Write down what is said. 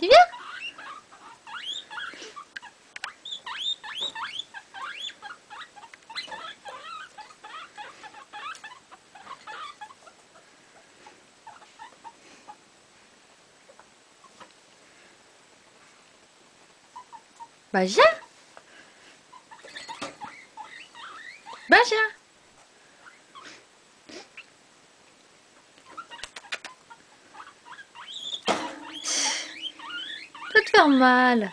Tu viens? Baja? Baja! Peut te faire mal